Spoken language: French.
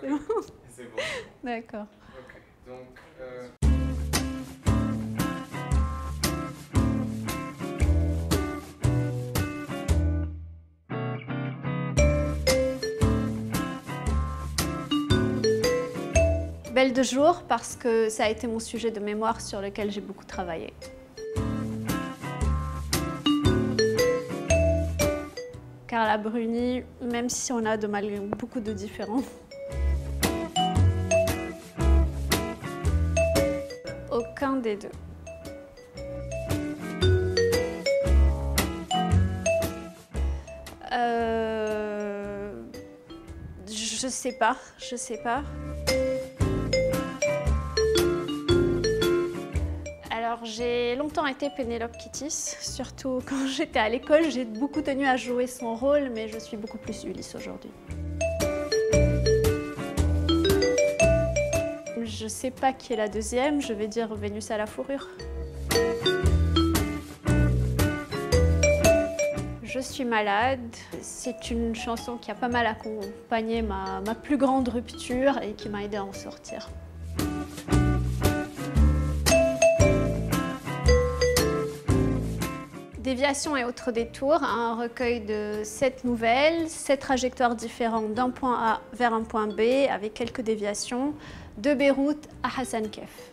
C'est bon C'est bon. D'accord. Ok. Donc, euh, Belle de jour parce que ça a été mon sujet de mémoire sur lequel j'ai beaucoup travaillé. Carla Bruni, même si on a de mal, beaucoup de différents. Des deux. Euh, je sais pas, je sais pas. Alors j'ai longtemps été Pénélope Kittis, surtout quand j'étais à l'école, j'ai beaucoup tenu à jouer son rôle, mais je suis beaucoup plus Ulysse aujourd'hui. Je sais pas qui est la deuxième, je vais dire Vénus à la fourrure. Je suis malade. C'est une chanson qui a pas mal accompagné ma, ma plus grande rupture et qui m'a aidé à en sortir. Déviation et autres détours, un recueil de sept nouvelles, sept trajectoires différentes d'un point A vers un point B avec quelques déviations, de Beyrouth à Hassan Kef.